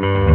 Mm-hmm.